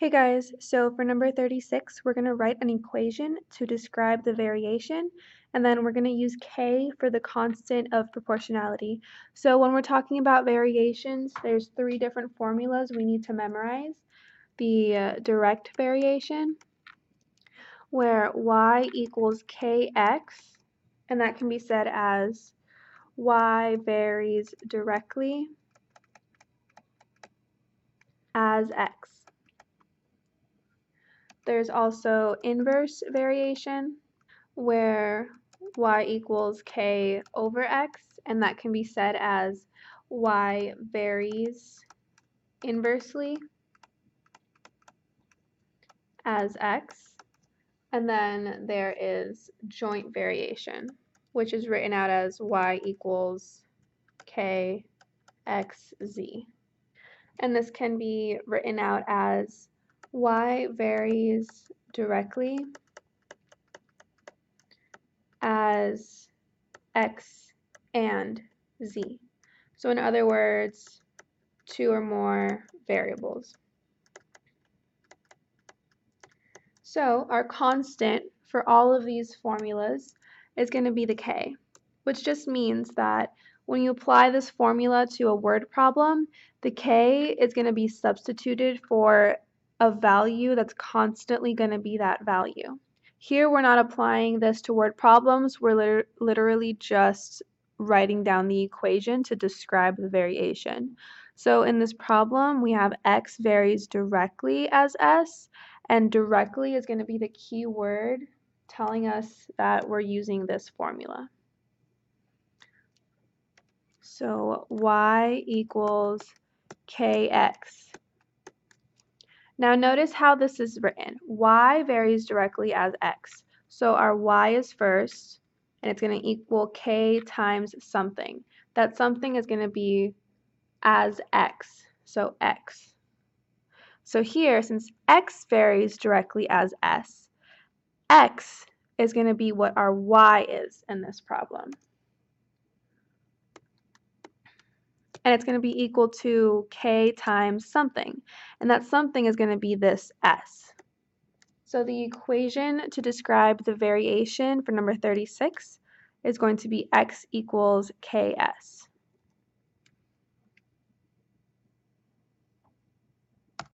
Hey guys, so for number 36, we're going to write an equation to describe the variation, and then we're going to use k for the constant of proportionality. So when we're talking about variations, there's three different formulas we need to memorize. The uh, direct variation, where y equals kx, and that can be said as y varies directly as x. There's also inverse variation where y equals k over x, and that can be said as y varies inversely as x. And then there is joint variation, which is written out as y equals k x z. And this can be written out as y varies directly as x and z. So in other words, two or more variables. So our constant for all of these formulas is going to be the k, which just means that when you apply this formula to a word problem, the k is going to be substituted for a value that's constantly going to be that value. Here we're not applying this to word problems, we're liter literally just writing down the equation to describe the variation. So in this problem, we have x varies directly as s, and directly is going to be the key word telling us that we're using this formula. So y equals kx. Now notice how this is written. y varies directly as x. So our y is first, and it's going to equal k times something. That something is going to be as x, so x. So here, since x varies directly as s, x is going to be what our y is in this problem. And it's going to be equal to k times something. And that something is going to be this s. So the equation to describe the variation for number 36 is going to be x equals ks.